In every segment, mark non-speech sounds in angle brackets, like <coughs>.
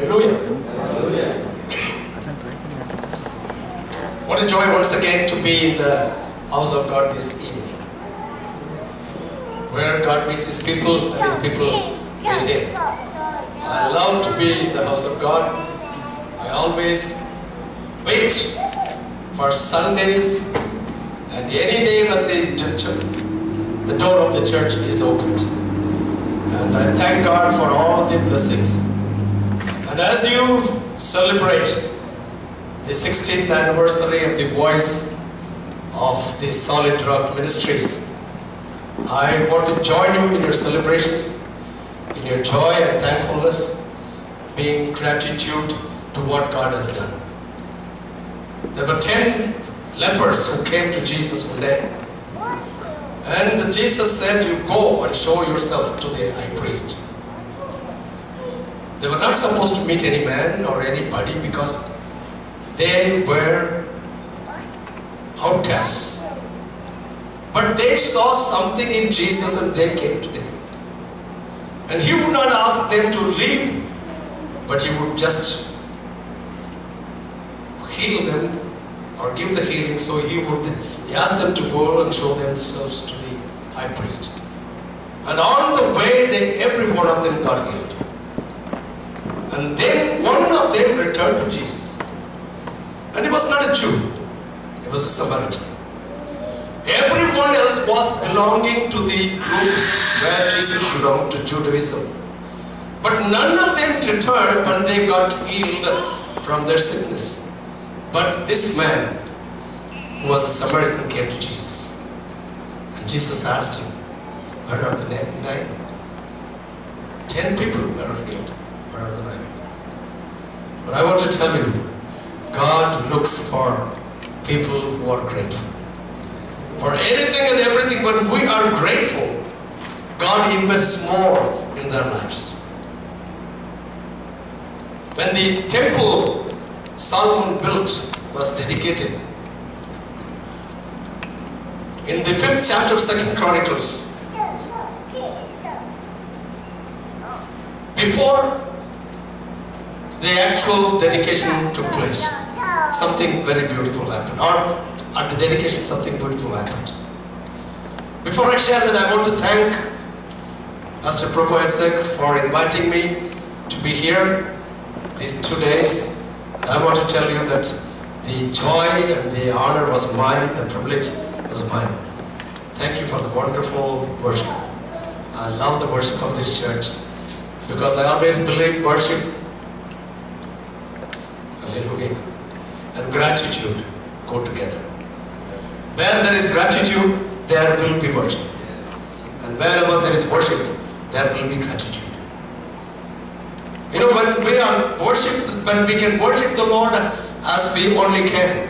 Hallelujah. What a joy once again to be in the house of God this evening. Where God meets his people and his people meet him. I love to be in the house of God. I always wait for Sundays and any day when the, church- the door of the church is opened. And I thank God for all the blessings. And as you celebrate the 16th anniversary of the voice of the Solid Rock Ministries, I want to join you in your celebrations, in your joy and thankfulness, being gratitude to what God has done. There were 10 lepers who came to Jesus one day. And Jesus said, You go and show yourself to the high priest. They were not supposed to meet any man or anybody because they were outcasts. But they saw something in Jesus and they came to them. And he would not ask them to leave, but he would just heal them or give the healing. So he would he asked them to go and show themselves to the high priest. And on the way, they, every one of them got healed. And then one of them returned to Jesus. And he was not a Jew, he was a Samaritan. Everyone else was belonging to the group where Jesus belonged to Judaism. But none of them returned when they got healed from their sickness. But this man, who was a Samaritan, came to Jesus. And Jesus asked him, Where are the nine? Ten people were healed. But I want to tell you, God looks for people who are grateful. For anything and everything, when we are grateful, God invests more in their lives. When the temple Solomon built was dedicated, in the fifth chapter of Second Chronicles, before the actual dedication took place, something very beautiful happened. Or at the dedication, something beautiful happened. Before I share that, I want to thank Pastor Prabhu Isaac for inviting me to be here these two days. I want to tell you that the joy and the honor was mine, the privilege was mine. Thank you for the wonderful worship. I love the worship of this church because I always believe worship, and gratitude go together. Where there is gratitude, there will be worship. And wherever there is worship, there will be gratitude. You know, when we are worship, when we can worship the Lord as we only can,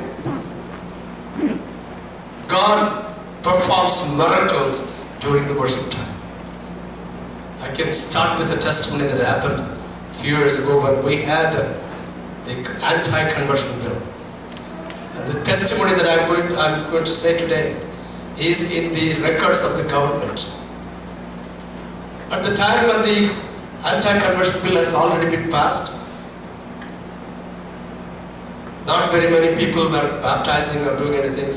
God performs miracles during the worship time. I can start with a testimony that happened a few years ago when we had the anti-conversion bill. And the testimony that I'm going, I'm going to say today is in the records of the government. At the time when the anti-conversion bill has already been passed, not very many people were baptizing or doing anything.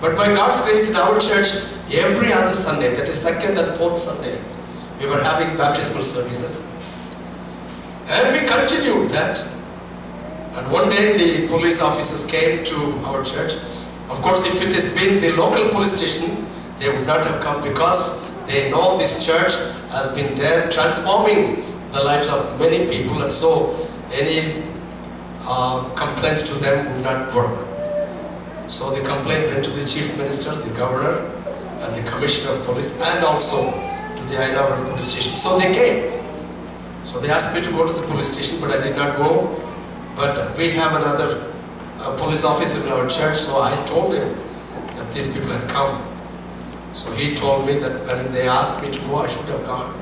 But by God's grace in our church, every other Sunday, that is second and fourth Sunday, we were having baptismal services. And we continued that. And one day the police officers came to our church. Of course, if it has been the local police station, they would not have come because they know this church has been there transforming the lives of many people and so any uh, complaints to them would not work. So the complaint went to the chief minister, the governor, and the commissioner of police, and also to the Aynavaram police station. So they came. So they asked me to go to the police station, but I did not go. But we have another police officer in our church, so I told him that these people had come. So he told me that when they asked me to go, I should have gone.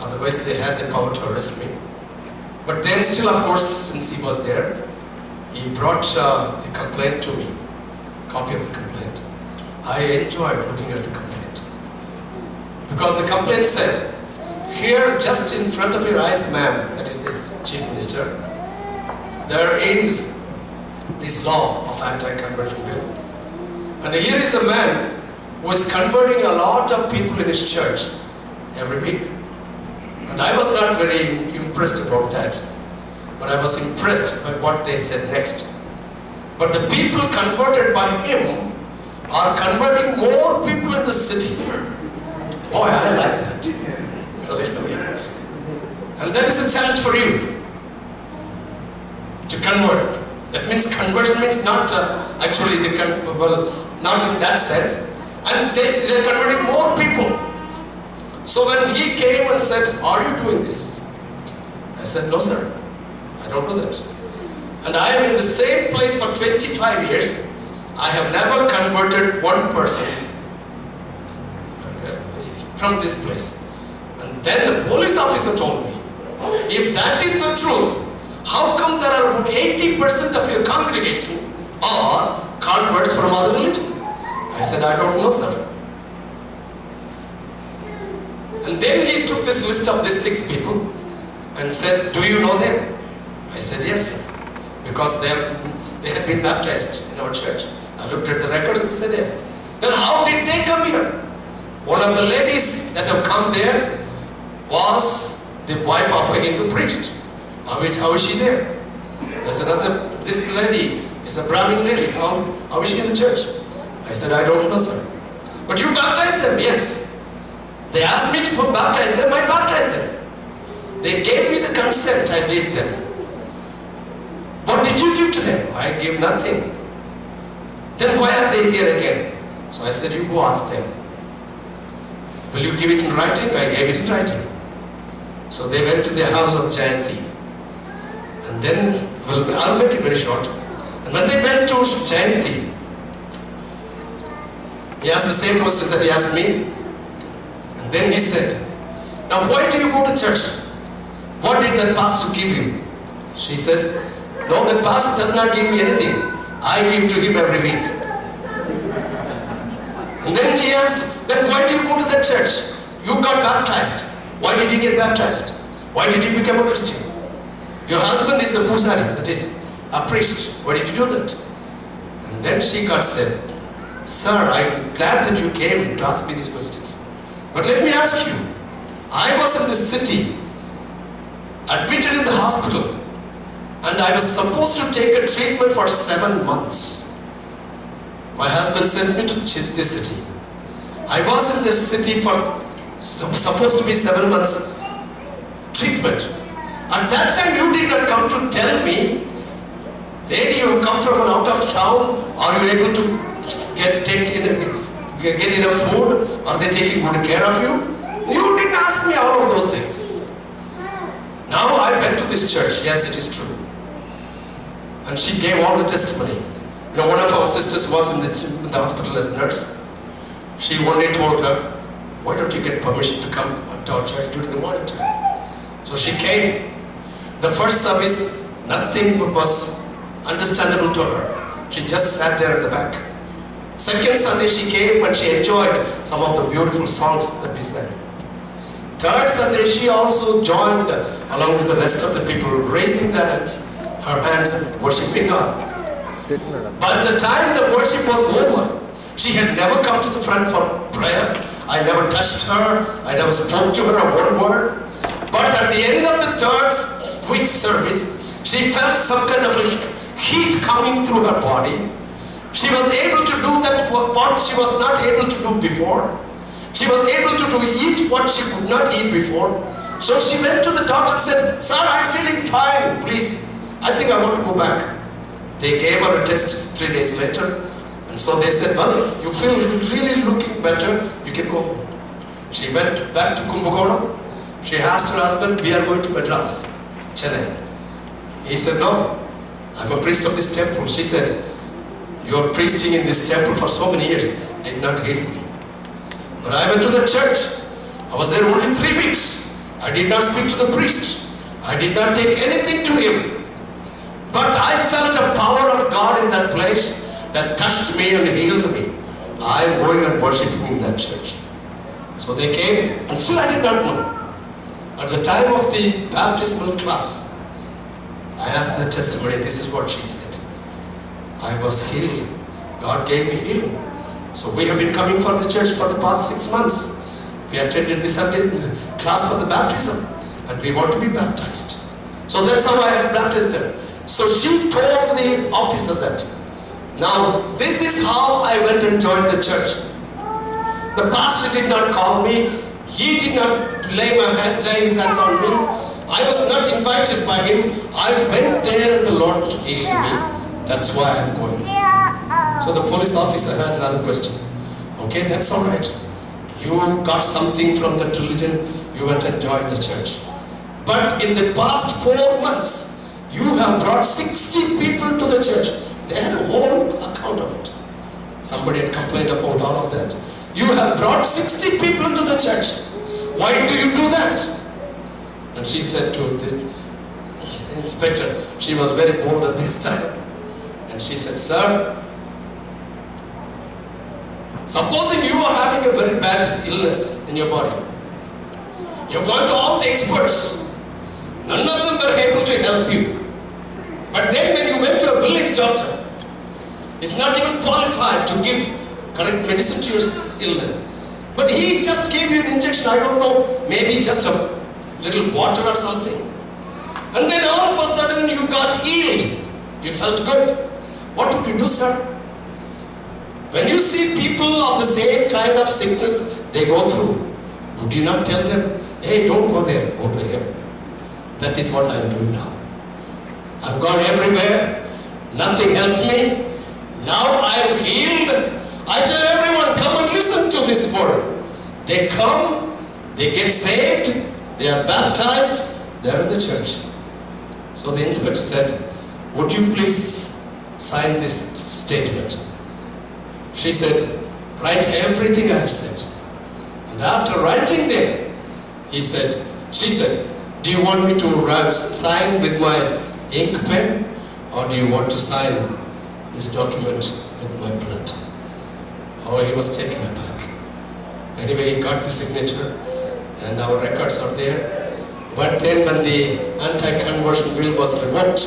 Otherwise, they had the power to arrest me. But then still, of course, since he was there, he brought uh, the complaint to me, copy of the complaint. I enjoyed looking at the complaint. Because the complaint said, here, just in front of your eyes, ma'am, that is the chief minister, there is this law of anti-conversion bill. And here is a man who is converting a lot of people in his church every week. And I was not very impressed about that. But I was impressed by what they said next. But the people converted by him are converting more people in the city. Boy, I like that. Hallelujah. And that is a challenge for you to convert. That means conversion means not uh, actually the con- well, not in that sense. And they, they're converting more people. So when he came and said, Are you doing this? I said, No, sir. I don't do that. And I am in the same place for 25 years. I have never converted one person from this place. And then the police officer told me, if that is the truth, how come there are about 80% of your congregation are converts from other religion? I said, I don't know, sir. And then he took this list of these six people and said, Do you know them? I said, Yes, sir. Because they, are, they had been baptized in our church. I looked at the records and said, Yes. Then how did they come here? One of the ladies that have come there was the wife of a Hindu priest. How is she there? There's another, this lady is a Brahmin lady. How, how is she in the church? I said, I don't know, sir. But you baptized them, yes. They asked me to baptize them, I baptized them. They gave me the consent, I did them. What did you give to them? I gave nothing. Then why are they here again? So I said, you go ask them. Will you give it in writing? I gave it in writing. So they went to the house of Jayanti. And then, well, I'll make it very short. And when they went to Jayanti, he asked the same question that he asked me. And then he said, Now why do you go to church? What did that pastor give you? She said, No, that pastor does not give me anything. I give to him every week. And then he asked, Then why do you go to that church? You got baptized. Why did you get baptized? Why did you become a Christian? Your husband is a pusari, that is a priest. Why did you do that? And then she got said, Sir, I'm glad that you came to ask me these questions. But let me ask you, I was in this city, admitted in the hospital, and I was supposed to take a treatment for seven months. My husband sent me to this city. I was in this city for supposed to be seven months treatment. At that time, you did not come to tell me, lady, you come from an out of town, are you able to get take in, get enough food? Are they taking good care of you? You didn't ask me all of those things. Now I went to this church. Yes, it is true. And she gave all the testimony. You know, one of our sisters was in the, in the hospital as a nurse. She one day told her, why don't you get permission to come to our church during the morning time? So she came. The first service, nothing was understandable to her. She just sat there at the back. Second Sunday she came and she enjoyed some of the beautiful songs that we sang. Third Sunday she also joined along with the rest of the people raising their hands, her hands worshipping God. But the time the worship was over, she had never come to the front for prayer. I never touched her. I never spoke to her a one word. But at the end of the third week service, she felt some kind of heat coming through her body. She was able to do that what she was not able to do before. She was able to do, eat what she could not eat before. So she went to the doctor and said, Sir, I'm feeling fine, please. I think I want to go back. They gave her a test three days later. And so they said, well, you feel really looking better, you can go. She went back to Kumbakonam. She asked her husband, we are going to Madras, Chennai. He said, no, I'm a priest of this temple. She said, you're preaching in this temple for so many years, did not heal me. But I went to the church. I was there only three weeks. I did not speak to the priest. I did not take anything to him. But I felt a power of God in that place that touched me and healed me. I am going and worshiping in that church. So they came, and still I did not know. At the time of the baptismal class, I asked the testimony, this is what she said. I was healed. God gave me healing. So we have been coming for the church for the past six months. We attended the Sunday class for the baptism and we want to be baptized. So that's how I had baptized her. So she told the officer that. Now, this is how I went and joined the church. The pastor did not call me. He did not lay my hand, lay his hands on me. I was not invited by him. I went there and the Lord healed me. That's why I'm going. So the police officer had another question. Okay, that's all right. You got something from that religion. You went and joined the church. But in the past four months, you have brought 60 people to the church. They had a whole account of it. Somebody had complained about all of that. You have brought 60 people to the church. Why do you do that? And she said to the inspector, she was very bold at this time. And she said, Sir, supposing you are having a very bad illness in your body, you've gone to all the experts, none of them were able to help you. But then when you went to a village doctor, it's not even qualified correct medicine to your illness. But he just gave you an injection, I don't know, maybe just a little water or something. And then all of a sudden you got healed. You felt good. What would you do, sir? When you see people of the same kind of sickness they go through, would you not tell them, hey, don't go there, go to him? That is what I am doing now. I've gone everywhere, nothing helped me. Now I am healed. I tell everyone, come and listen to this word. They come, they get saved, they are baptized, they are in the church. So the inspector said, would you please sign this statement? She said, write everything I have said. And after writing them, he said, she said, do you want me to write, sign with my ink pen or do you want to sign this document with my blood? Oh, he was taken aback. Anyway, he got the signature and our records are there. But then when the anti-conversion bill was revoked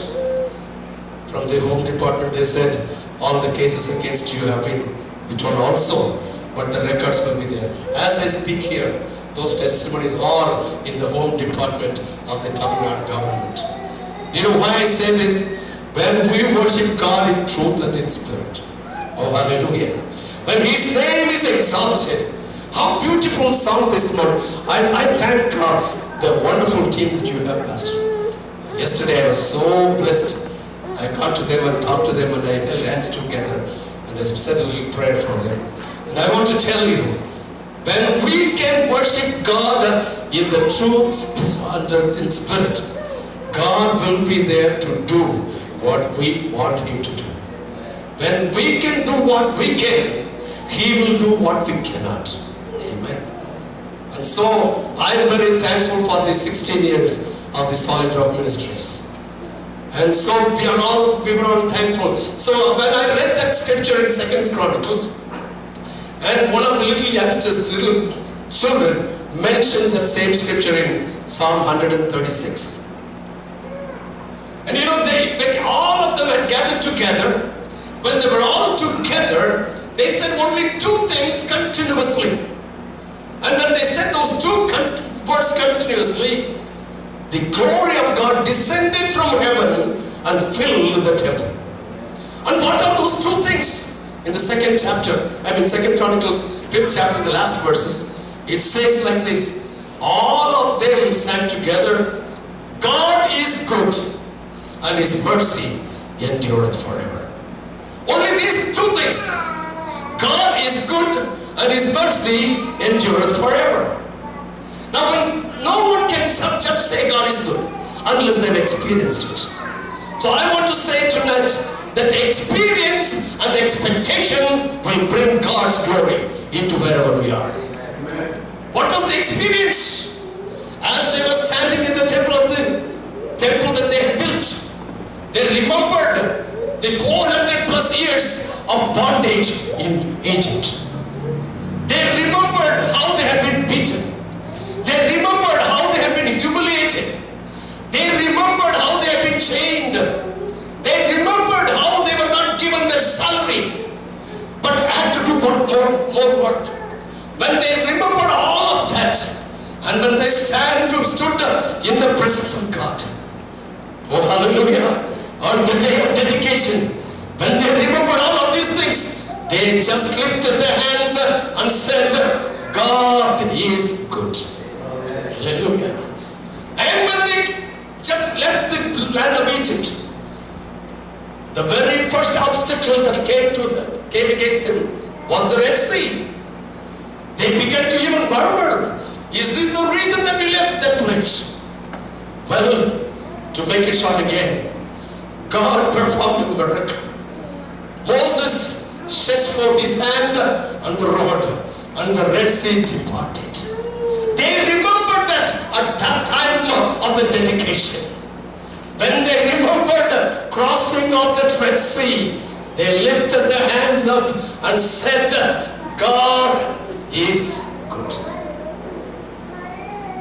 from the Home Department, they said all the cases against you have been withdrawn also, but the records will be there. As I speak here, those testimonies are in the Home Department of the Tamil Nadu government. Do you know why I say this? When we worship God in truth and in spirit. Oh, hallelujah. When His name is exalted. How beautiful song this morning. I, I thank God, the wonderful team that you have, Pastor. Yesterday I was so blessed. I got to them and talked to them and I held hands together and I said a little prayer for them. And I want to tell you, when we can worship God in the truth and in spirit, God will be there to do what we want Him to do. When we can do what we can, He will do what we cannot. Amen. And so I am very thankful for these 16 years of the Solid Rock Ministries. And so we are all we were all thankful. So when I read that scripture in Second Chronicles, and one of the little youngsters, little children, mentioned that same scripture in Psalm 136. And you know, they when all of them had gathered together, when they were all together, they said only two things continuously. And when they said those two con- words continuously, the glory of God descended from heaven and filled the temple. And what are those two things? In the second chapter, I mean second Chronicles, fifth chapter, the last verses, it says like this, all of them sang together, God is good and his mercy endureth forever. Only these two things. God is good and his mercy endureth forever. Now when no one can just say God is good unless they've experienced it. So I want to say tonight that experience and expectation will bring God's glory into wherever we are. What was the experience? As they were standing in the temple of the temple that they had built, they remembered the 400 plus years of bondage in Egypt. They remembered how they had been beaten. They remembered how they had been humiliated. They remembered how they had been chained. They remembered how they were not given their salary, but had to do more, more work. When they remembered all of that, and when they stand to stood in the presence of God. Oh, hallelujah on the day of dedication, when they remembered all of these things, they just lifted their hands and said, God is good. Hallelujah. And when they just left the land of Egypt, the very first obstacle that came to them, came against them was the Red Sea. They began to even murmur, is this the reason that we left that place? Well, to make it short again, God performed a miracle. Moses stretched forth his hand on the road, and the Red Sea departed. They remembered that at that time of the dedication. When they remembered the crossing of the Red Sea, they lifted their hands up and said, God is good.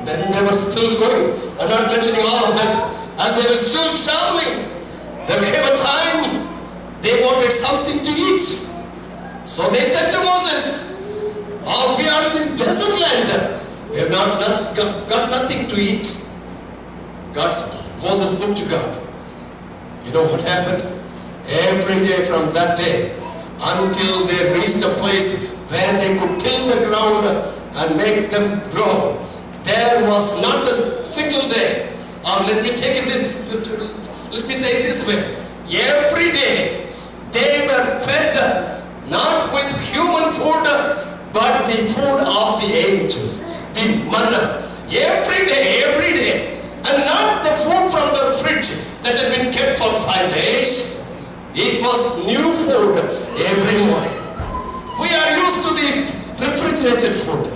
Then they were still going. I'm not mentioning all of that. As they were still traveling, there came a time they wanted something to eat. So they said to Moses, Oh, we are in this desert land. We have not, not got, got nothing to eat. God's Moses spoke to God. You know what happened? Every day from that day until they reached a place where they could till the ground and make them grow. There was not a single day, or let me take it this, let me say it this way. Every day they were fed not with human food, but the food of the angels, the manna. Every day, every day. And not the food from the fridge that had been kept for five days. It was new food every morning. We are used to the refrigerated food.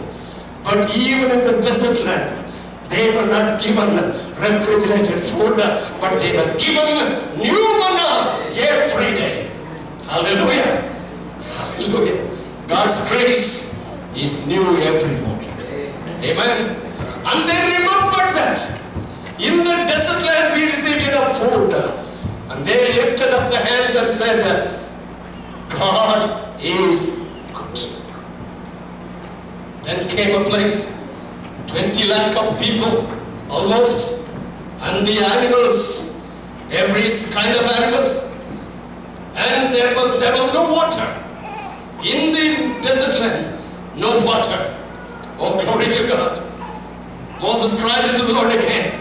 But even in the desert land, they were not given refrigerated food, but they were given new manna every day. Hallelujah. Hallelujah. God's grace is new every morning. Amen. And they remembered that. In the desert land we received enough food. And they lifted up their hands and said, God is good. Then came a place, 20 lakh of people, almost, and the animals, every kind of animals. And there was, there was no water. In the desert land, no water. Oh, glory to God. Moses cried unto the Lord again.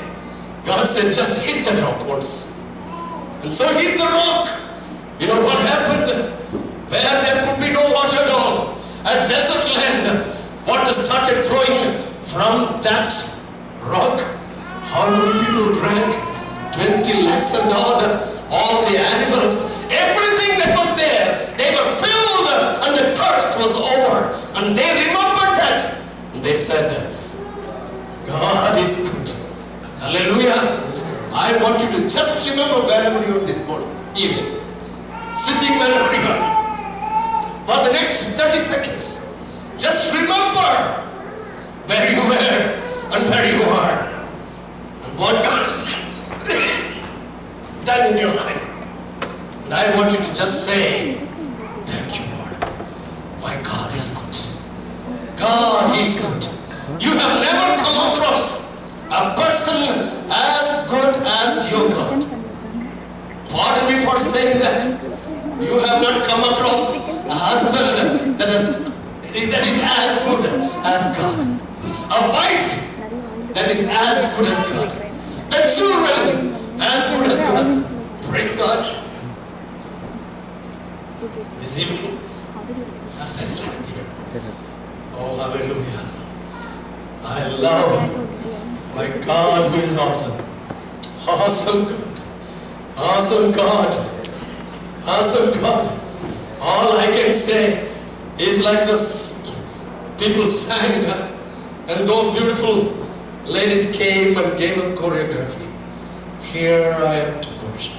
God said, just hit the rock once. And so hit the rock. You know what happened? Where there could be no water at all. A desert land. Water started flowing from that rock. How many people drank? 20 lakhs and odd. All the animals, everything that was there, they were filled and the thirst was over. And they remembered that. And they said, God is good. Hallelujah. I want you to just remember wherever you are this morning, evening, sitting wherever you are, for the next 30 seconds, just remember where you were and where you are, what God has done in your life. And I want you to just say, Thank you, Lord. My God is good. God is good. You have never come across a person as good as your God. Pardon me for saying that. You have not come across a husband that is, that is as good as God. A wife that is as good as God. Children as good as God. Praise God. This evening, as I stand here, oh hallelujah. I love my God who is awesome. Awesome God. Awesome God. Awesome God. All I can say is like the people sang and those beautiful ladies came and gave a choreography. Here I am to worship.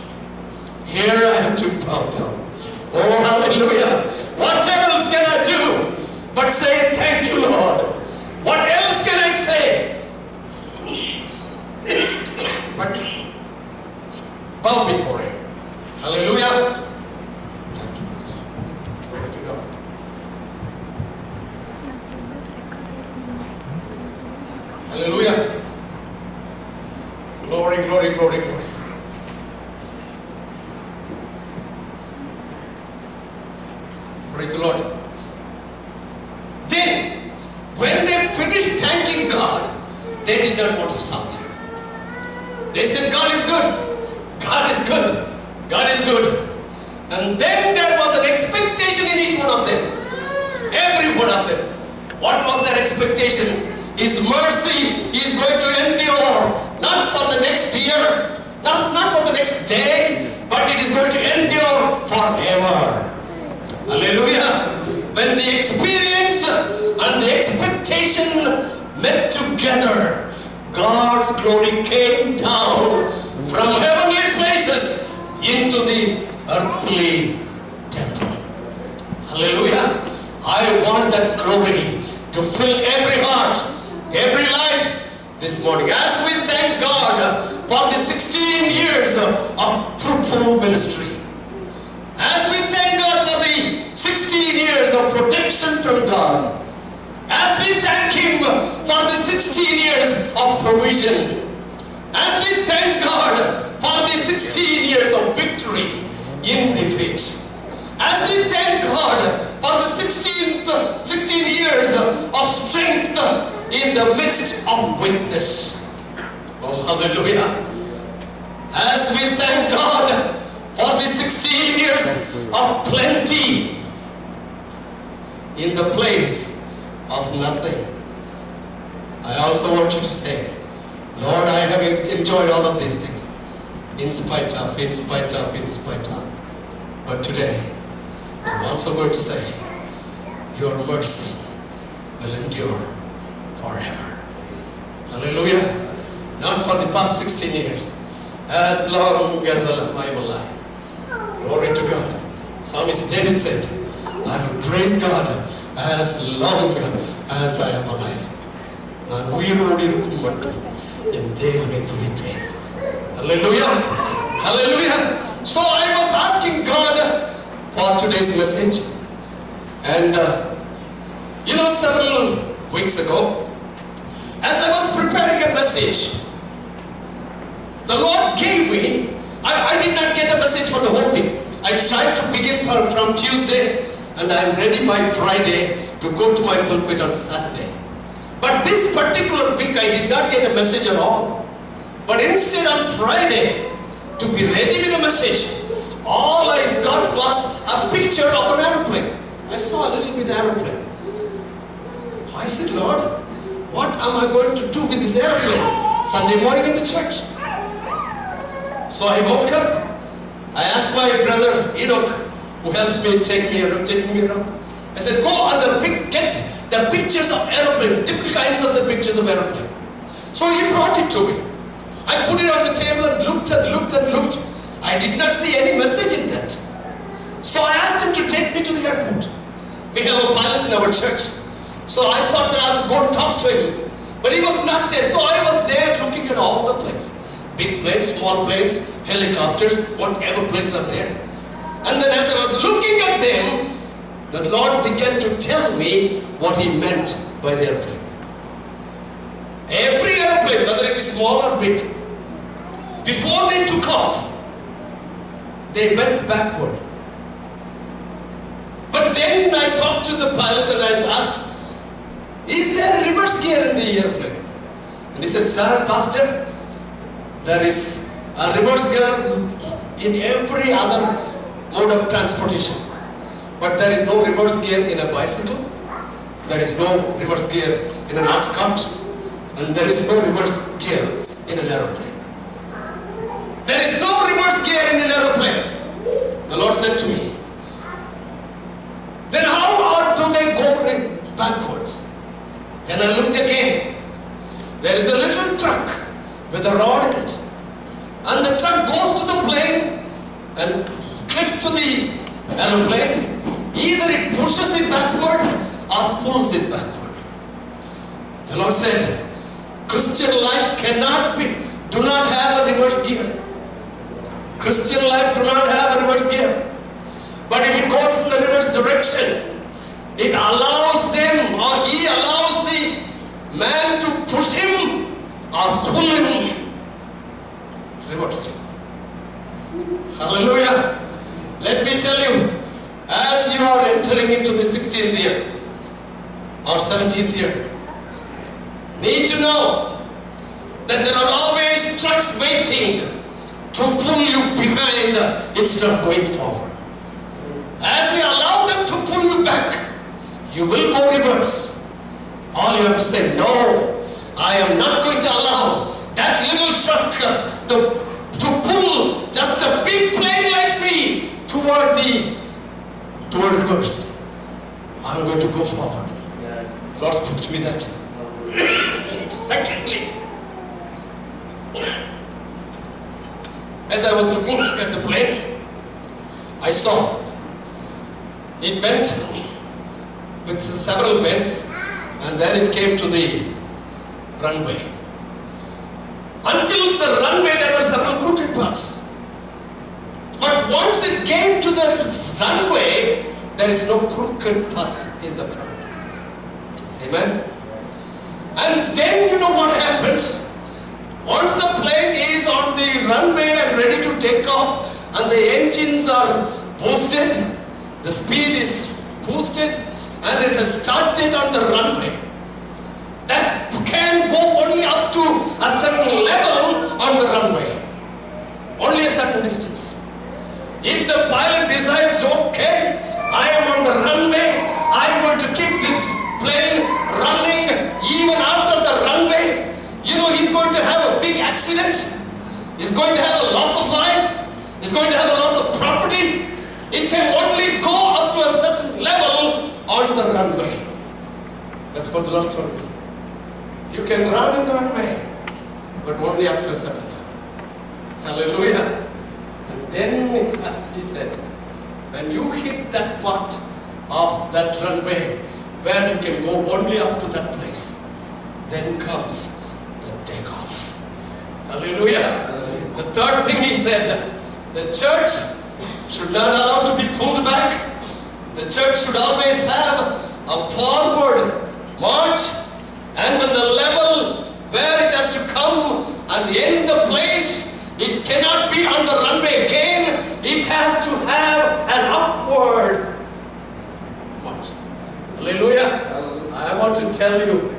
Here I am to bow down. Oh, hallelujah. What else can I do but say thank you, Lord? What else can I say? but bow before Him. Hallelujah. Thank you, Master. Glory to God. Glory, glory, glory, glory. Praise the Lord. Then, when they finished thanking God, they did not want to stop there. They said, God is good. God is good. God is good. And then there was an expectation in each one of them. Every one of them. What was their expectation? His mercy is going to endure, not for the next year, not, not for the next day, but it is going to endure forever. Hallelujah. When the experience and the expectation met together, God's glory came down from heavenly places into the earthly temple. Hallelujah. I want that glory to fill every heart, every life this morning. As we thank God for the 16 years of fruitful ministry. As we thank God for the 16 years of protection from God. As we thank Him for the 16 years of provision. As we thank God for the 16 years of victory in defeat. As we thank God for the 16th, 16 years of strength in the midst of weakness. Oh, hallelujah. As we thank God for the 16 years of plenty in the place of nothing. I also want you to say, Lord, I have enjoyed all of these things in spite of, in spite of, in spite of. But today, I'm also going to say, your mercy will endure forever. Hallelujah. Not for the past 16 years, as long as I'm alive. Glory to God. Psalmist David said, I will praise God as long as I am alive. நான் உயிரோடு இருக்கும் மட்டும் என் தேவனை துதிப்பேன் Hallelujah. Hallelujah. So I was asking God for today's message. And uh, you know, several weeks ago, as I was preparing a message, the Lord gave me, I, I did not get a message for the whole week. I tried to begin from, from Tuesday, and I'm ready by Friday to go to my pulpit on Saturday. But this particular week, I did not get a message at all. But instead on Friday, to be ready with a message, all I got was a picture of an aeroplane. I saw a little bit aeroplane. I said, Lord, what am I going to do with this aeroplane Sunday morning in the church? So I woke up. I asked my brother Enoch, who helps me take me around, take me around. I said, go on the get the pictures of aeroplane, different kinds of the pictures of aeroplane. So he brought it to me. I put it on the table and looked and looked and looked. I did not see any message in that. So I asked him to take me to the airport. We have a pilot in our church. So I thought that I would go talk to him. But he was not there. So I was there looking at all the planes. Big planes, small planes, helicopters, whatever planes are there. And then as I was looking at them, the Lord began to tell me what he meant by the airplane. Every airplane, whether it is small or big, before they took off, they went backward. But then I talked to the pilot and I asked, is there a reverse gear in the airplane? And he said, sir, pastor, there is a reverse gear in every other mode of transportation. But there is no reverse gear in a bicycle. There is no reverse gear in an ox cart. And there is no reverse gear in an aeroplane. There is no reverse gear in an aeroplane. The Lord said to me, then how do they go backwards? Then I looked again. There is a little truck with a rod in it. And the truck goes to the plane and clicks to the aeroplane. Either it pushes it backward or pulls it backward. The Lord said, Christian life cannot be, do not have a reverse gear. Christian life do not have a reverse gear. But if it goes in the reverse direction, it allows them or he allows the man to push him or pull him reversely. Hallelujah. Let me tell you, as you are entering into the 16th year or 17th year, need to know that there are always trucks waiting to pull you behind instead of going forward. As we allow them to pull you back, you will go reverse. All you have to say, no, I am not going to allow that little truck to, to pull just a big plane like me toward the toward reverse. I'm going to go forward. The Lord spoke to me that. <coughs> Secondly, as I was looking <laughs> at the plane, I saw it went with several bends and then it came to the runway. Until the runway there were several crooked parts. But once it came to the runway, there is no crooked path in the front. Amen. And then you know what happens? Once the plane is on the runway and ready to take off and the engines are boosted, the speed is boosted and it has started on the runway. That can go only up to a certain level on the runway. Only a certain distance. If the pilot decides, okay, I am on the runway, I'm going to keep this plane running even after the runway, you know he's going to have a big accident. is going to have a loss of life. is going to have a loss of property. It can only go up to a certain level on the runway. That's what the Lord told me. You can run in the runway, but only up to a certain level. Hallelujah. And then, as he said, when you hit that part of that runway where you can go only up to that place, then comes the takeoff. Hallelujah. The third thing he said, the church should not allow to be pulled back. The church should always have a forward march and when the level where it has to come and end the place, it cannot be on the runway again. It has to have an upward march. Hallelujah. I want to tell you,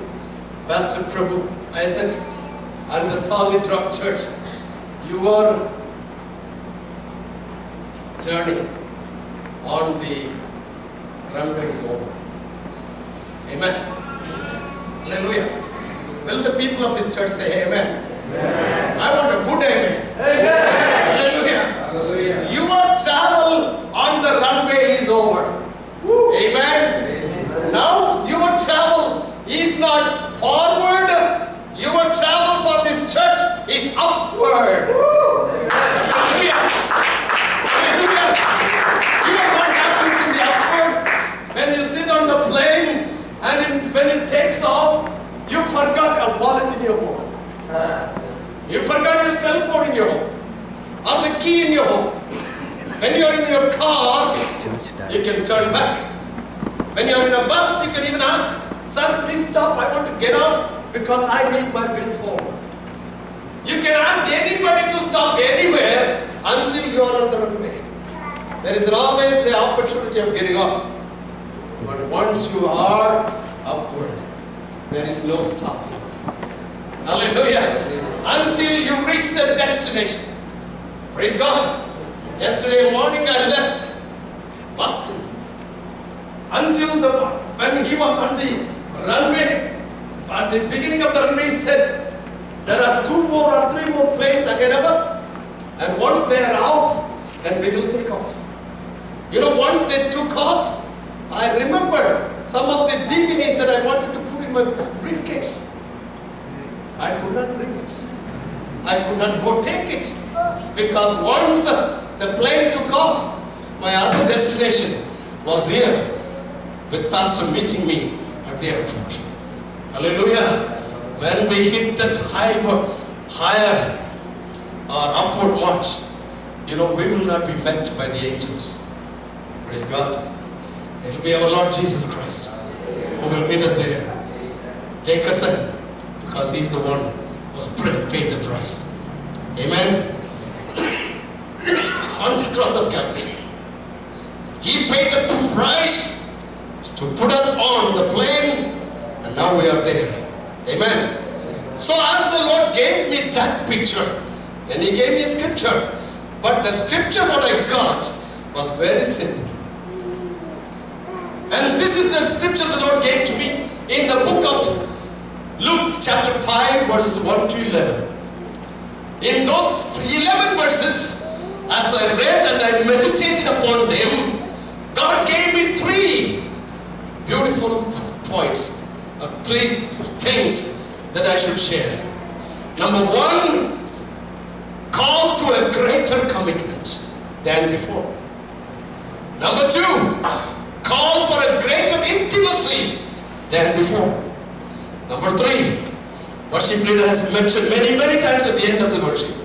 Pastor Prabhu Isaac and the Solid Rock Church, your journey on the runway is over. Amen. Hallelujah. Will the people of this church say amen? I want a good amen. Hallelujah. Hallelujah. Your travel on the runway is over. Amen. Now your travel is not forward. Is upward. Hallelujah. Hallelujah. You know what happens in the upward? When you sit on the plane and in- when it takes off, you forgot a wallet in your home. Uh. You forgot your cell phone in your home or the key in your home. When you're in your car, you can turn back. When you're in a bus, you can even ask, Sir, please stop. I want to get off because I need my billfold. You can ask anybody to stop anywhere until you're on the runway. There is always the opportunity of getting off. But once you are upward, there is no stopping. Hallelujah. Until you reach the destination. Praise God. Yesterday morning I left Boston. Until the when he was on the runway, at the beginning of the runway he said, there are two more or three more planes ahead of us. And once they are off, then we will take off. You know, once they took off, I remembered some of the DVDs that I wanted to put in my briefcase. I could not bring it. I could not go take it. Because once the plane took off, my other destination was here with Pastor meeting me at the airport. Hallelujah. When we hit that high, higher or upward march, you know, we will not be met by the angels. Praise God. It will be our Lord Jesus Christ who will meet us there. Take us in because He's the one who paid the price. Amen. <coughs> On the cross of Calvary. He paid the price to put us on the plane, and now we are there. Amen. So as the Lord gave me that picture, then He gave me a scripture. But the scripture what I got was very simple. And this is the scripture the Lord gave to me in the book of Luke chapter 5 verses 1 to 11. In those 11 verses, as I read and I meditated upon them, God gave me three beautiful points, uh, three things that I should share. Number one, call to a greater commitment than before. Number two, call for a greater intimacy than before. Number three, worship leader has mentioned many, many times at the end of the worship,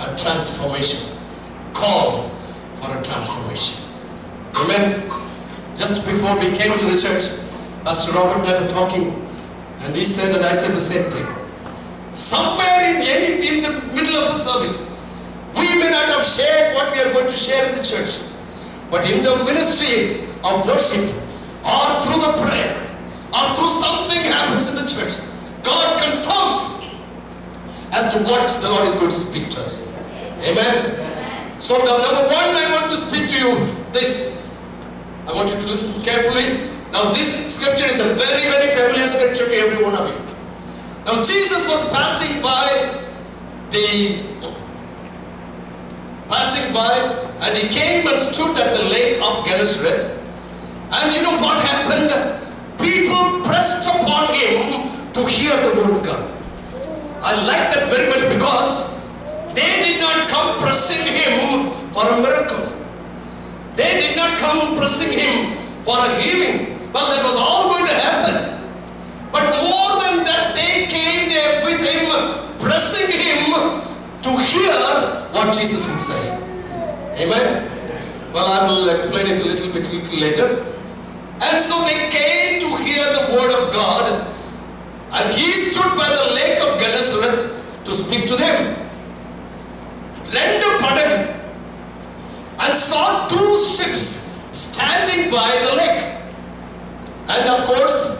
a transformation. Call for a transformation. Amen. Just before we came to the church, Pastor Robert and I were talking, and he said, and I said the same thing. Somewhere in any in the middle of the service, we may not have shared what we are going to share in the church, but in the ministry of worship, or through the prayer, or through something happens in the church, God confirms as to what the Lord is going to speak to us. Amen. So the number one I want to speak to you this. I want you to listen carefully. Now this scripture is a very, very familiar scripture to every one of you. Now Jesus was passing by the passing by and he came and stood at the lake of Gennesaret. And you know what happened? People pressed upon him to hear the word of God. I like that very much because they did not come pressing him for a miracle. They did not come pressing him for a healing. Well, that was all going to happen. But more than that, they came there with him, pressing him to hear what Jesus would say. Amen? Well, I will explain it a little bit little later. And so they came to hear the word of God. And he stood by the lake of Gennesaret to speak to them. Rendu Padak and saw two ships standing by the lake. And of course,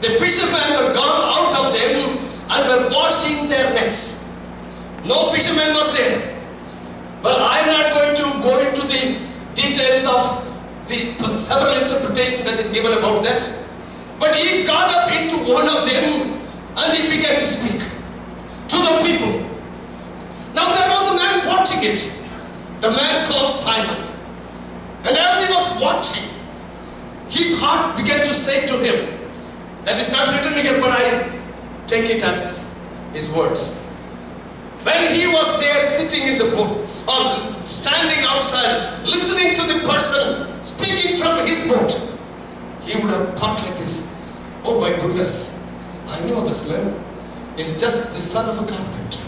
the fishermen were gone out of them and were washing their nets. No fisherman was there. Well, I'm not going to go into the details of the several interpretation that is given about that. But he got up into one of them and he began to speak to the people. Now there was a man watching it, the man called Simon. And as he was watching, his heart began to say to him, that is not written here, but I take it as his words. When he was there sitting in the boat, or standing outside, listening to the person speaking from his boat, he would have thought like this, oh my goodness, I know this man is just the son of a carpenter.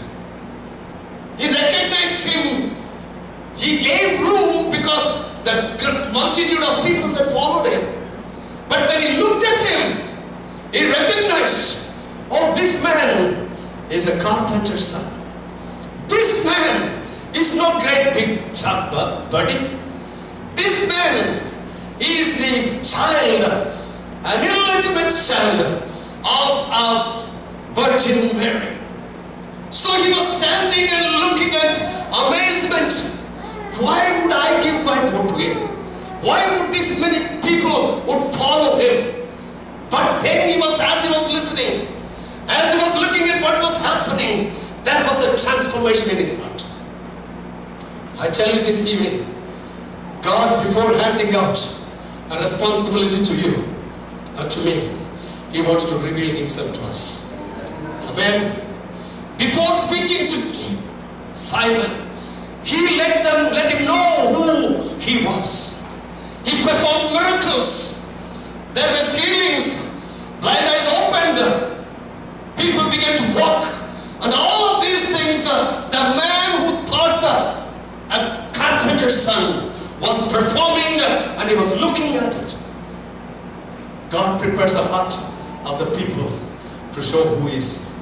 He recognized him. He gave room because the multitude of people that followed him. But when he looked at him, he recognized, oh, this man is a carpenter's son. This man is no great big chap, buddy. This man is the child, an illegitimate child of a Virgin Mary. So he was standing and looking at amazement. Why would I give my boat to him? Why would these many people would follow him? But then he was, as he was listening, as he was looking at what was happening, there was a transformation in his heart. I tell you this evening, God, before handing out a responsibility to you or to me, He wants to reveal Himself to us. Amen. Before speaking to Simon, he let them let him know who he was. He performed miracles. There was healings. Blind eyes opened. People began to walk. And all of these things, uh, the man who thought uh, a carpenter's son was performing uh, and he was looking at it. God prepares the heart of the people to show who is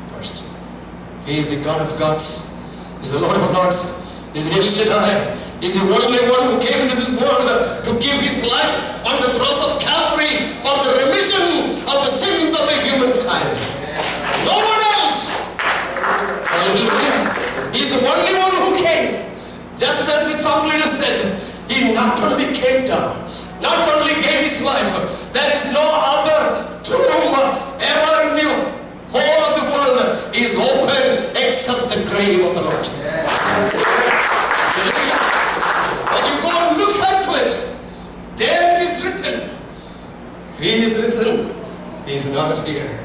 he is the God of gods. He is the Lord of lords. He's the El Shaddai. is the only one who came into this world to give his life on the cross of Calvary for the remission of the sins of the humankind. No one else. Hallelujah. He's the only one who came. Just as the song leader said, he not only came down, not only gave his life, there is no other tomb ever in the whole of the world is open except the grave of the Lord Jesus. When you go and look into it, there it is written, He is risen, He is not here.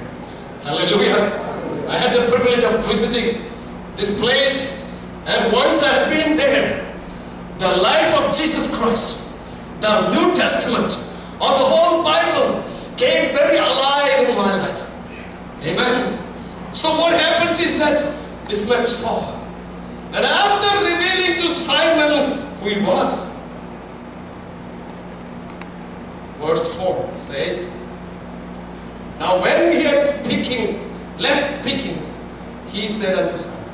Hallelujah. I had the privilege of visiting this place, and once I had been there, the life of Jesus Christ, the New Testament, or the whole Bible came very alive in my life. Amen. So what happens is that this man saw. And after revealing to Simon who he was, verse 4 says, Now when he had speaking, left speaking, he said unto Simon,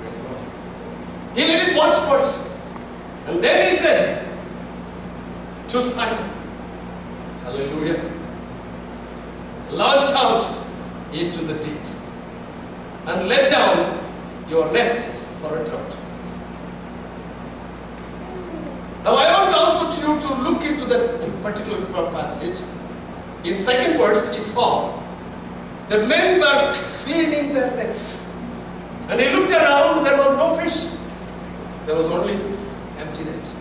Praise Lord. He let it watch first. And then he said to Simon, Hallelujah. Launch out into the deep and let down your nets for a drought. Now I want also to you to look into that particular passage. In second verse, he saw the men were cleaning their nets. And he looked around, there was no fish. There was only empty net.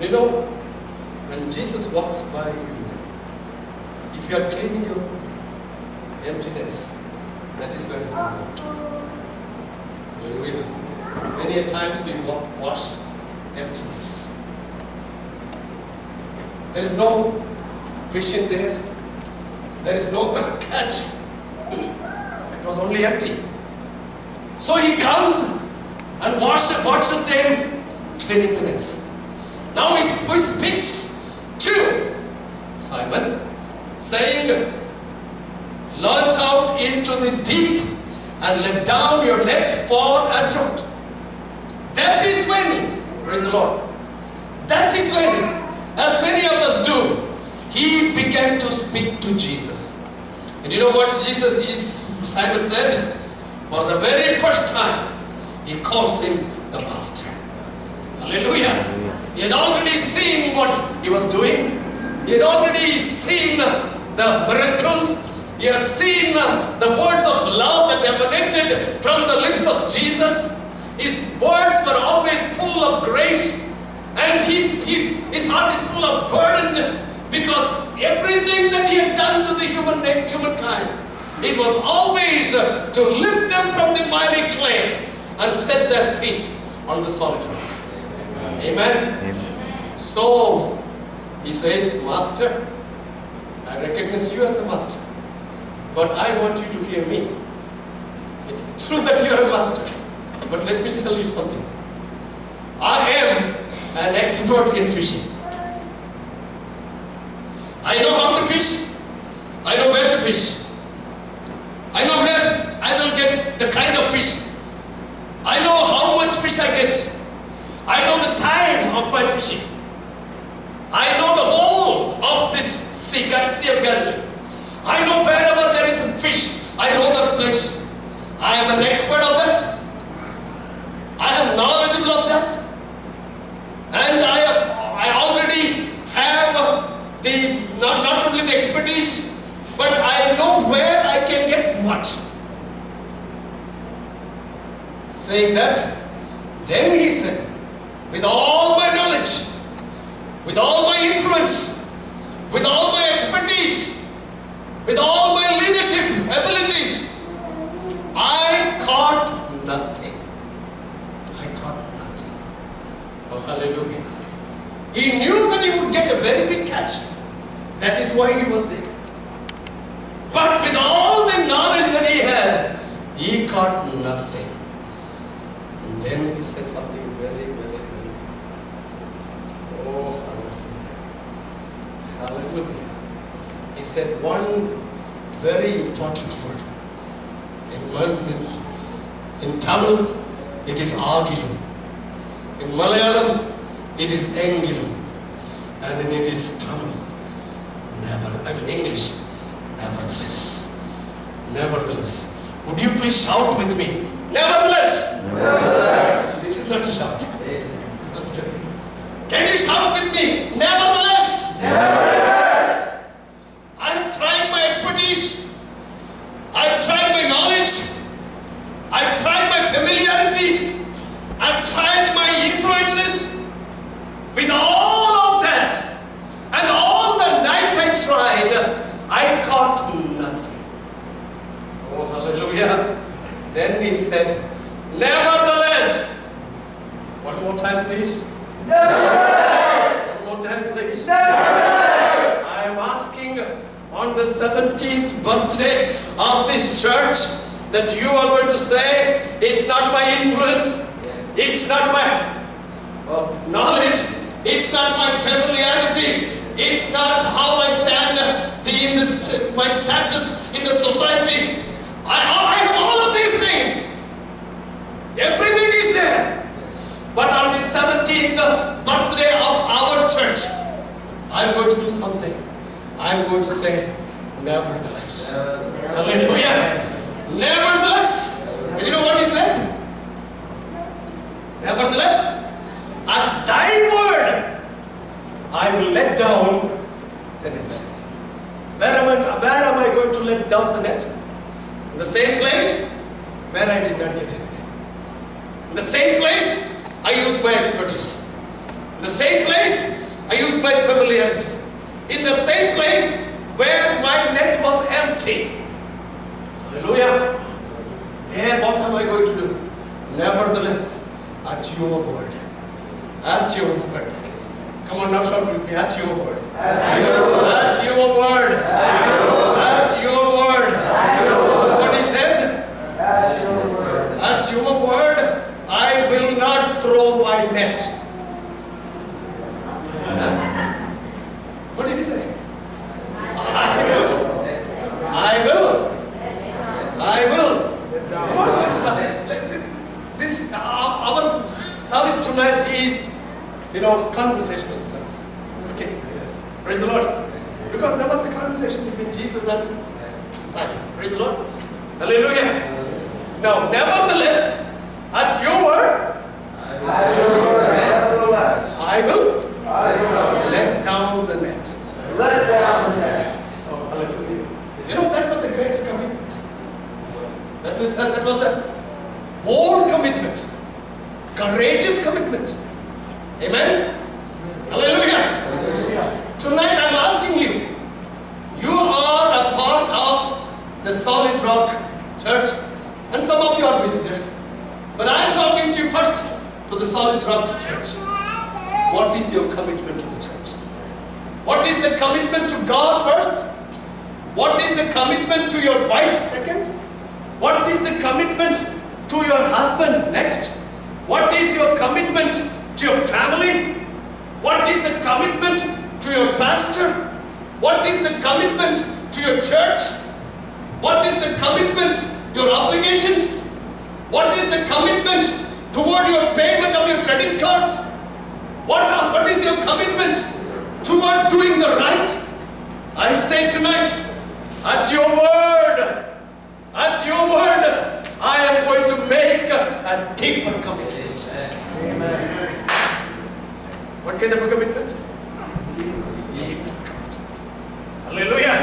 You know, when Jesus walks by you, if you are cleaning your emptiness, that is where. Hallelujah. Many a times we wa- wash empty nets. There is no fish in there. There is no <laughs> catch. It was only empty. So he comes and wash, watches them cleaning the nets. Now he speaks to Simon, saying, Launch out into the deep and let down your nets for a drought. That is when, praise the Lord, that is when, as many of us do, he began to speak to Jesus. And you know what Jesus is, Simon said? For the very first time, he calls him the Master. Hallelujah. He had already seen what he was doing. He had already seen the miracles. He had seen uh, the words of love that emanated from the lips of Jesus. His words were always full of grace. And his, he, his heart is full of burden because everything that he had done to the human humankind, it was always uh, to lift them from the miry clay and set their feet on the solid rock. Amen. Amen. So he says, Master, I recognize you as the master, but I want you to hear me. It's true that you are a master, but let me tell you something. I am an expert in fishing. I know how to fish. I know where to fish. I know where I will get the kind of fish. I know how much fish I get. I know the time of my fishing. I know the whole of this sea, sea of Galilee. I know wherever there is fish, I know that place. I am an expert of that. I am knowledgeable of that. And I, I already have the, not, not only the expertise, but I know where I can get what. Saying that, then he said, with all my knowledge, with all my influence, with all my expertise, with all my leadership abilities, I caught nothing. I caught nothing. Oh, hallelujah. He knew that he would get a very big catch. That is why he was there. But with all the knowledge that he had, he caught nothing. And then he said something very, very, very. Oh, He said one very important word. In, in, Tamil, it is Agilum. In Malayalam, it is Engilum. And in it is Tamil. Never, I mean English, nevertheless. Nevertheless. Would you please shout with me? Nevertheless. This is not a shout. Can you shout with me? Nevertheless. I've tried my expertise. I've tried my knowledge. I've tried my familiarity. I've tried my influences. With all of that and all the night I tried, I caught nothing. Oh, hallelujah. Then he said, Nevertheless. One more time, please. One time, please. I am asking on the 17th birthday of this church that you are going to say, it's not my influence, it's not my uh, knowledge, it's not my familiarity, it's not how I stand in this, my status in the society. I, I have all of these things. Everything is there. But on the 17th birthday of our church, I'm going to do something. I'm going to say, nevertheless. Hallelujah. Nevertheless. And you know what he said? Nevertheless, at thy word, I will let down the net. Where am, I, where am I going to let down the net? In the same place where I did not get anything. In the same place, I used my expertise. In the same place, I used my familiarity. In the same place where my net was empty. Hallelujah. There, what am I going to do? Nevertheless, at your word. At your word. Come on now, shout with me. At your word. At your word. At your word. At your word. What he said? At your word, I will not throw my net. What did he say? I will. I will. I will. This uh, our service tonight is, you know, conversational service. Okay. Praise the Lord. Because there was a conversation between Jesus and Simon. Praise the Lord. Hallelujah. Now, nevertheless, at your word, I will I will let down the net. Let down the net. Oh, hallelujah. You know, that was a great commitment. That was, that was a bold commitment, courageous commitment. Amen? Hallelujah. Tonight I'm asking you, you are a part of the Solid Rock Church, and some of you are visitors. But I'm talking to you first to the Solid Rock Church. What is your commitment to the church? What is the commitment to God first? What is the commitment to your wife second? What is the commitment to your husband next? What is your commitment to your family? What is the commitment to your pastor? What is the commitment to your church? What is the commitment, your obligations? What is the commitment toward your payment of your credit cards? What, are- what is your commitment toward doing the right? I say tonight, at your word, at your word, I am going to make a deeper commitment. What kind of a commitment? Deeper commitment. Hallelujah.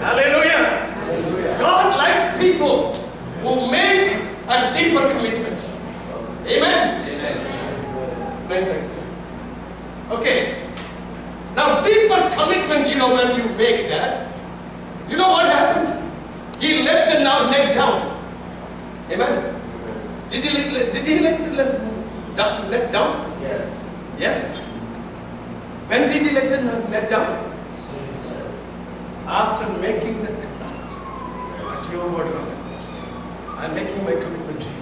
Hallelujah. God likes people who make a deeper commitment. Amen. Amen. Okay. Now, deeper commitment, you know, when you make that, you know what happened? He let the now neck down. Amen. Did he let, did he let the let, down, let down? Yes. Yes. When did he let the net down? After making the commitment. At your word, Lord. I'm making my commitment to you.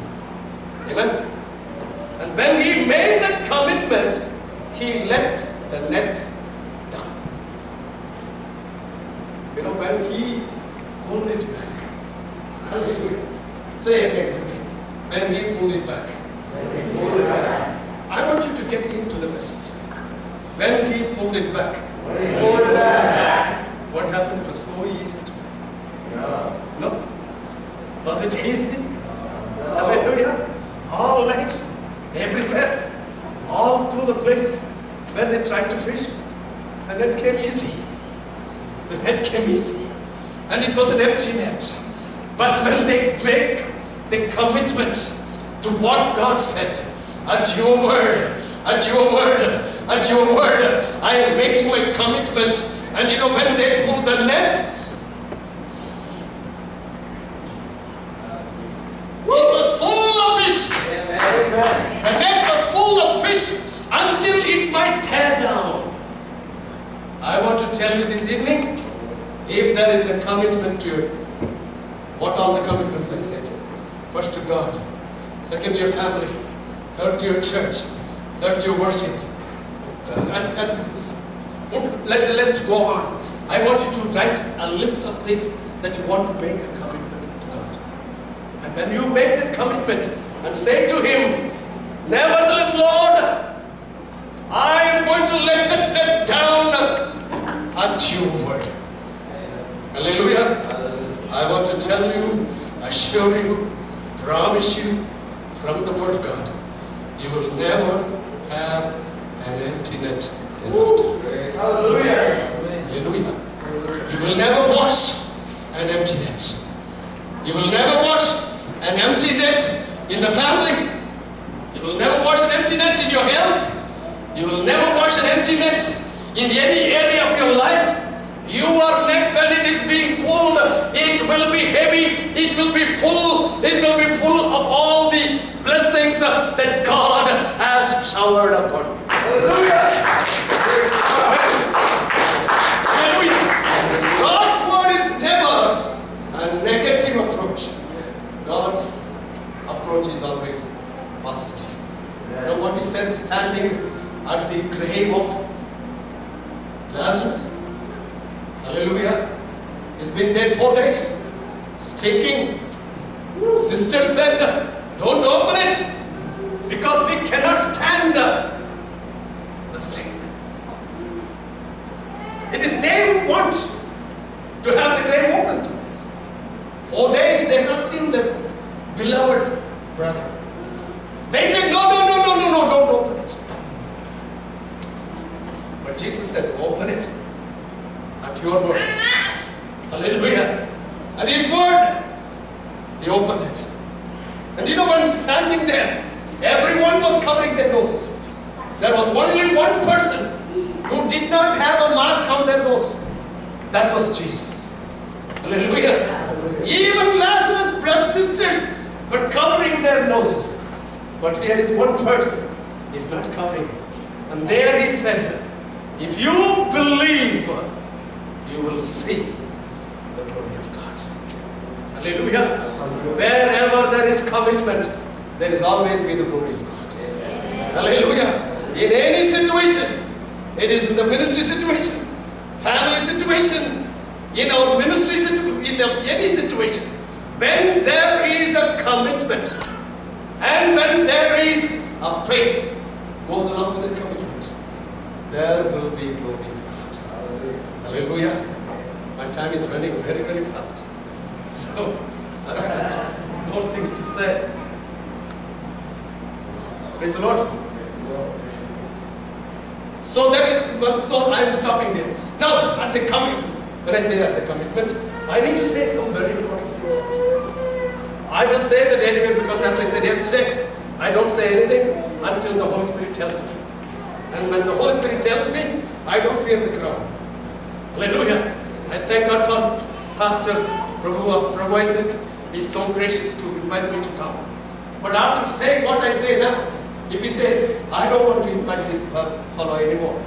Amen. And when he made that commitment, he let the net down. You know, when he pulled it back. Hallelujah. <laughs> Say it again with me. when he pulled it back. I want you to get into the message. When he pulled it back. What happened? It was so easy to me No? Was it easy? Hallelujah. All night, everywhere, all through the places where they tried to fish, the net came easy. The net came easy. And it was an empty net. But when they make the commitment to what God said, at your word, at your word, at your word, I am making my commitment. And you know, when they pull the net, it was full of fish. The net was full of fish until it might tear down. I want to tell you this evening, there is a commitment to what all the commitments I said. First to God, second to your family, third to your church, third to your worship. And, and let the list go on. I want you to write a list of things that you want to make a commitment to God. And when you make that commitment and say to Him, Nevertheless, Lord, I am going to let the net down at your word. Hallelujah. I want to tell you, assure you, promise you from the word of God, you will never have an empty net thereafter. Hallelujah. Hallelujah. You will never wash an empty net. You will never wash an empty net in the family. You will never wash an empty net in your health. You will never wash an empty net in any area of your life. Your net, when it is being pulled, it will be heavy, it will be full, it will be full of all the blessings that God has showered upon you. Hallelujah. Hallelujah. God's word is never a negative approach. God's approach is always positive. You know what he said standing at the grave of Lazarus? Hallelujah. He's been dead four days. Stinking. Sister said, don't open it because we cannot stand the stink. It is they who want to have the grave opened. Four days they have not seen their beloved brother. They said, no, no, no, no, no, no, don't open it. But Jesus said, open it at your word. Hallelujah. At his word, they opened it. And you know, when standing there, everyone was covering their noses. There was only one person who did not have a mask on their nose. That was Jesus. Hallelujah. Even Lazarus' brothers sisters were covering their noses. But here is one person, he's not covering. And there he said, if you believe, you will see the glory of God. Hallelujah. Wherever there is commitment, there is always be the glory of God. Hallelujah. In any situation, it is in the ministry situation, family situation, in our ministry situation, in any situation, when there is a commitment and when there is a faith goes along with the commitment, there will be glory of God. Hallelujah. My time is running very, very fast. So, I more things to say. Praise the Lord. So that is, so I'm stopping there. Now, at the commitment, when I say at the commitment, I need to say some very important things. I will say that anyway because as I said yesterday, I don't say anything until the Holy Spirit tells me. And when the Holy Spirit tells me, I don't fear the crowd. Hallelujah. I thank God for Pastor Prabhu, Prabhu Isaac. He's so gracious to invite me to come. But after saying what I say now, if he says, I don't want to invite this fellow anymore,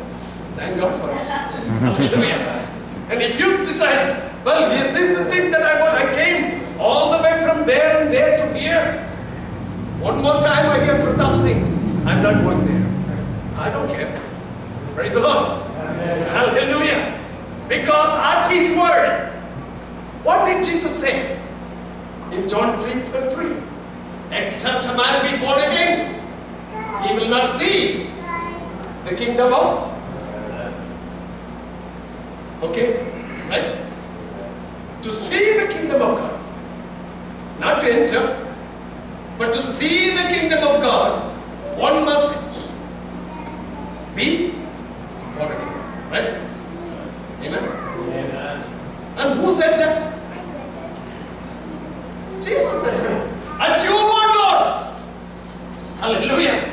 thank God for it. <laughs> Hallelujah. And if you decide, well, is this the thing that I want? I came all the way from there and there to here. One more time I hear Pratap Singh. I'm not going there. I don't care. Praise the Lord. Hallelujah. Because at his word, what did Jesus say? In John 3 33. Except a man be born again, he will not see the kingdom of. Okay? Right? To see the kingdom of God. Not to enter, but to see the kingdom of God, one must be born again. Right? Amen? And who said that? Jesus said it. And you want, Lord. Hallelujah.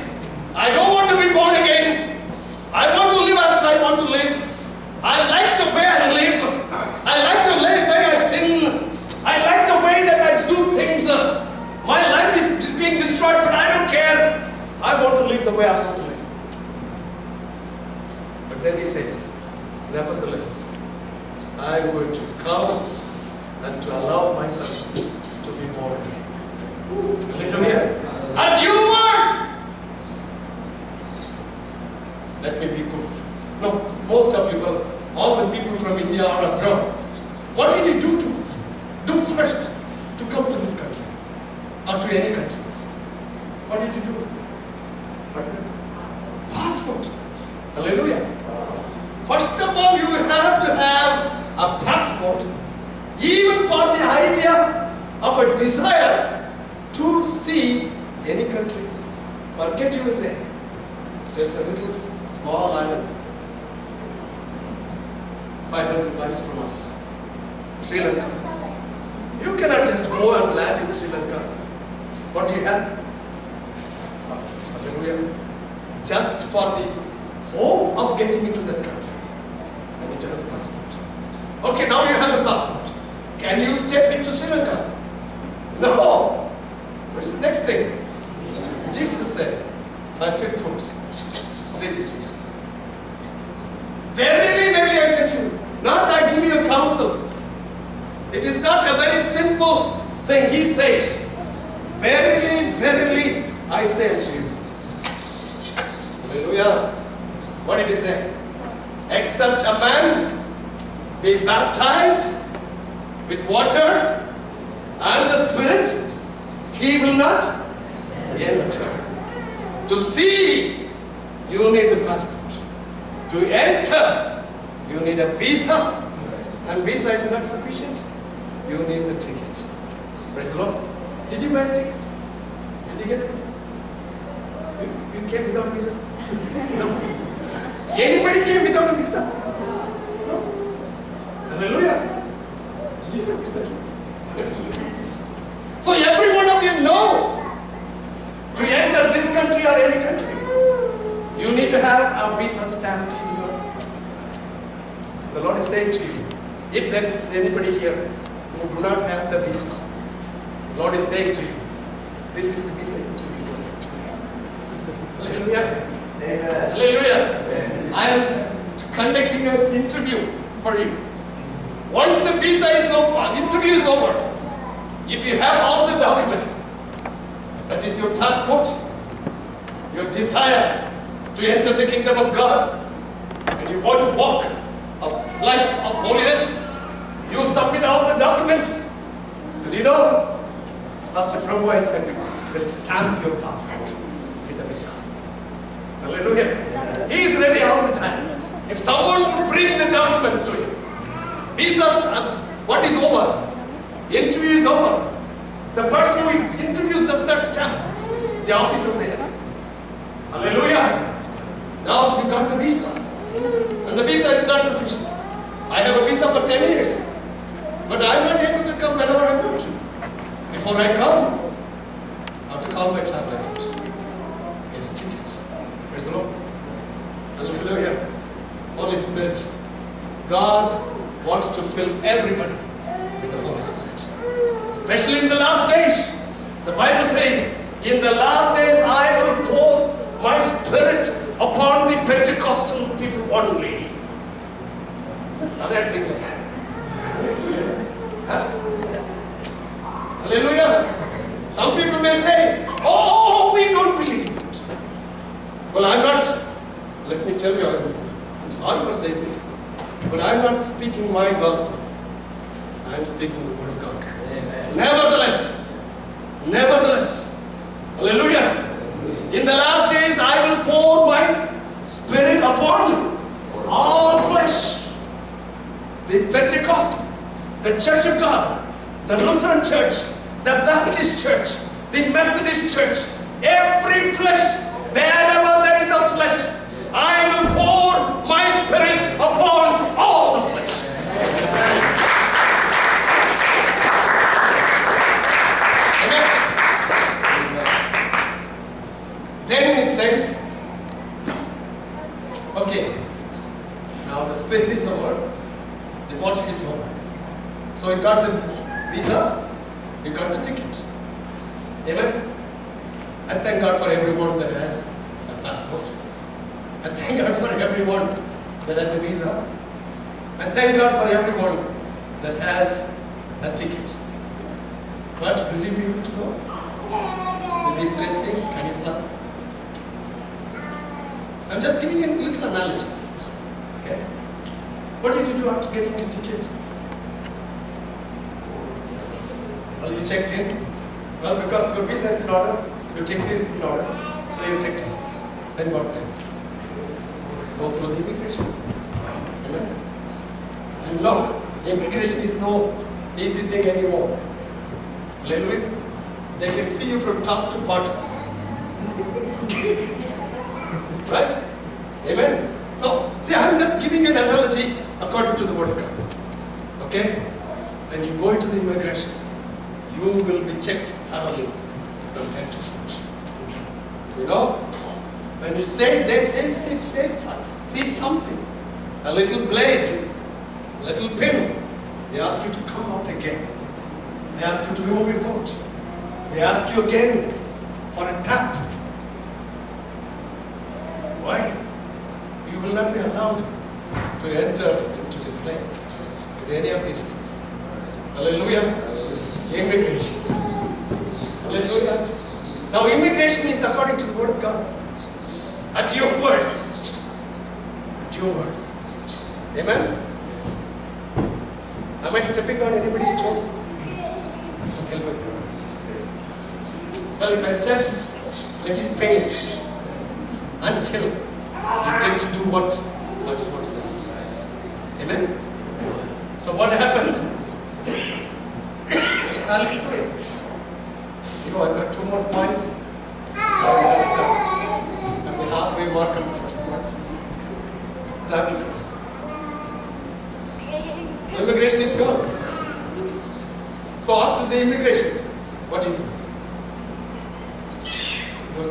I don't want to be born again. I want to live as I want to live. I like the way I live. I like the way I sing. I like the way that I do things. My life is being destroyed, but I don't care. I want to live the way I want to live. But then he says, nevertheless, I would come and to allow myself to be born again. Hallelujah. And you were. Let me be good. No, most of you, well, all the people from India are abroad. What did you do to do first to come to this country or to any country? What did you do? Passport. Hallelujah. First of all, you have to have a passport, even for the idea of a desire to see any country. Forget USA. There's a little s- small island, 500 miles from us, Sri Lanka. You cannot just go and land in Sri Lanka. What do you have? Passport. Hallelujah. Just for the hope of getting into that country. I need to have a passport. Okay, now you have a passport. Can you step into Sri Lanka? No. What is the next thing? Jesus said, my fifth verse. Read it, please. Verily, verily, I say to you, not I give you a counsel. It is not a very simple thing. He says, Verily, verily, I say to you. Hallelujah. What did he say? Except a man be baptized with water and the Spirit, he will not enter. To see, you need the passport. To enter, you need a visa, and visa is not sufficient. You need the ticket. Praise the Lord. Did you buy a ticket? Did you get a visa? You, you came without visa? No. Anybody came without a visa? No. Hallelujah. Did you get a visa? So every one of you know to enter this country or any country, you need to have a visa stamped in your. The Lord is saying to you, if there is anybody here who do not have the visa, the Lord is saying to you, this is the visa interview. Hallelujah. Hallelujah. I am conducting an interview for you. Once the visa is over, uh, interview is over, if you have all the documents, that is your passport, your desire to enter the kingdom of God, and you want to walk a life of holiness, you submit all the documents. Did you know? Pastor Prabhu Isaac, will stamp your passport. Hallelujah. He is ready all the time. If someone would bring the documents to him, visas, and uh, what is over? Interview is over. The person who interviews does not stamp. The officer there. Hallelujah. Now you got the visa. And the visa is not sufficient. I have a visa for 10 years. But I'm not able to come whenever I want to. Before I come, I have to call my travel agent. Praise the Lord. Hallelujah. Holy Spirit. God wants to fill everybody with the Holy Spirit. Especially in the last days. The Bible says, in the last days I will pour my spirit upon the Pentecostal people only. Hallelujah. Some people may say, oh, we don't believe in it. Well, I'm not, let me tell you, I'm, I'm sorry for saying this, but I'm not speaking my gospel. I'm speaking the word of God. Nevertheless, nevertheless, Hallelujah. In the last days, I will pour my spirit upon all flesh. The Pentecost, the Church of God, the Lutheran Church, the Baptist Church, the Methodist Church, every flesh, wherever there is a flesh, I will pour my spirit upon all the flesh. Amen. Then it says, okay, now the spirit is over, the watch is over. So you got the visa, you got the ticket. Amen. I thank God for everyone that has a passport. I thank God for everyone that has a visa. I thank God for everyone that has a ticket. But will you be able to go? With these three things, can you plan? I'm just giving you a little analogy. Okay? What did you do after getting your ticket? Well, you checked in. Well, because your visa is in order, your ticket is in order, so you check. Then what then? Go through the immigration. Amen. And no, immigration is no easy thing anymore. Hallelujah. They can see you from top to bottom. <laughs> right? Amen. No, see, I'm just giving an analogy according to the Word of God. Okay? When you go into the immigration, you will be checked thoroughly head to foot. You know? When you say, they say, say, say, see something, a little blade, a little pin, they ask you to come out again. They ask you to remove your coat. They ask you again for a tap. Why? You will not be allowed to enter into the plane with any of these things. Hallelujah. Immigration. Hallelujah. Now immigration is according to the word of God. At your word. At your word. Amen. Am I stepping on anybody's toes? Well, if I step, let it pain until you get to do what God's word says. Amen. So what happened? <coughs> Hallelujah. You know, I've got two more points. I'll just uh, I'm halfway mark on the first point. Travel. So immigration is gone. So after the immigration, what do you do?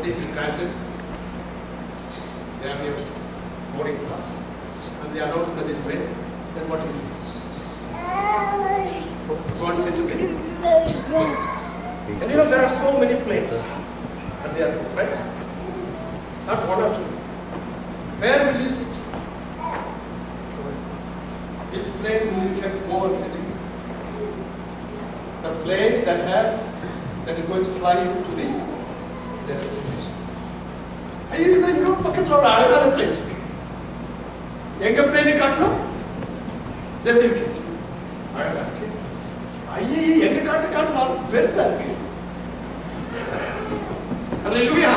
Take it granted. They have your boarding pass. And the announcement is made. Then what do you do? Go and sit. And you know, there are so many planes at the airport, right? Not one or two. Where will you sit? Which plane will you can go and sit in? The plane that has, that is going to fly you to the destination. ஐயோ இது எங்க பக்கத்துல ஒரு அழகான plane எங்க பிளேனை காட்டணும் இது எப்படி இருக்கு அழகா இருக்கு ஐயே எங்க காட்டு காட்டணும் பெருசா இருக்கு Hallelujah.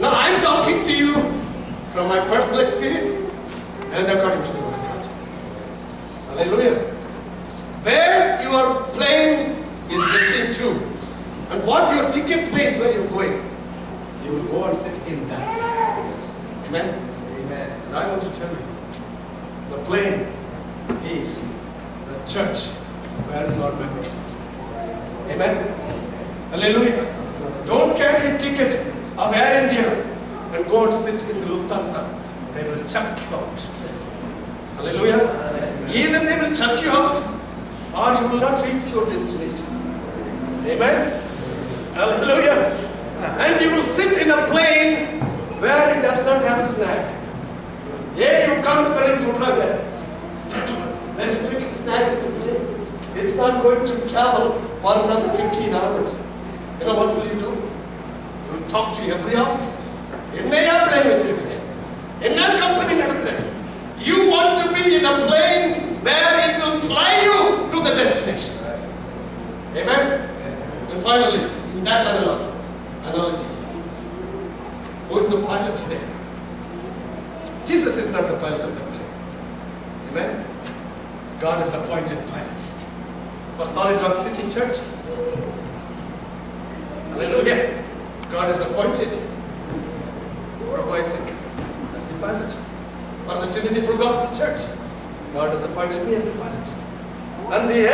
Now I'm talking to you from my personal experience and according to the word of God. Hallelujah. Where your plane is destined to and what your ticket says where you're going, you will go and sit in that. Amen. Amen. And I want to tell you, the plane is the church you are members. Amen. Hallelujah. Don't carry a ticket of Air India and go and sit in the Lufthansa. They will chuck you out. Hallelujah. Either they will chuck you out or you will not reach your destination. Amen. Hallelujah. And you will sit in a plane where it does not have a snack. Here you come to Peninsula. There is a little snack in the plane. It's not going to travel for another 15 hours. You know what will you do? You will talk to every office. என்னையா plane வச்சிருக்கிறேன் என்ன company நடத்துறேன் You want to be in a plane where it will fly you to the destination. Amen? And finally, in that analog, analogy. Who is the pilot there? Jesus is not the pilot of the plane. Amen? God has appointed pilots. For Solid Rock City Church. Hallelujah. God has appointed Brother Isaac as the pilot. For the Trinity Full Gospel Church. God has appointed me as the pilot. And the